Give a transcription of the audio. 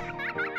Ha ha ha!